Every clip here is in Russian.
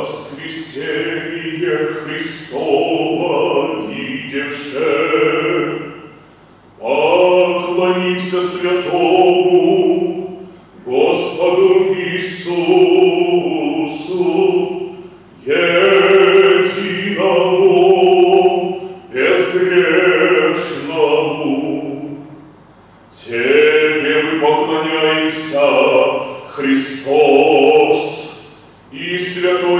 Воскресение Христово видевше, Поклонимся святому Господу Иисусу, единому, безгрешному. Тебе мы поклоняемся, Христос, и святое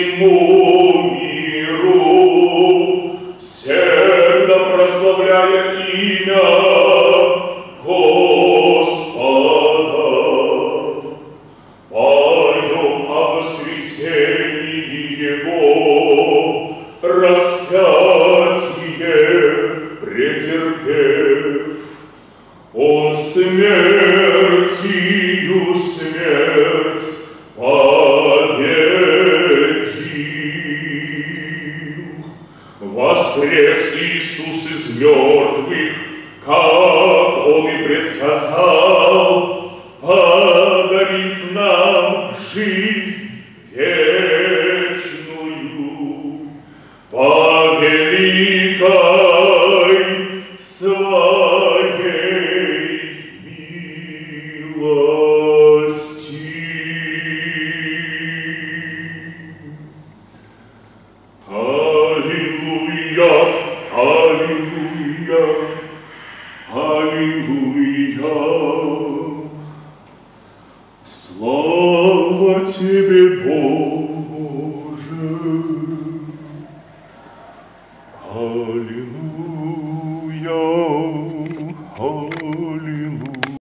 всему миру, всегда прославляя имя Господа. Воскрес Иисус из мертвых, как Он и предсказал, подарив нам жизнь аллилуйя, аллилуйя. Слава Тебе, Бог,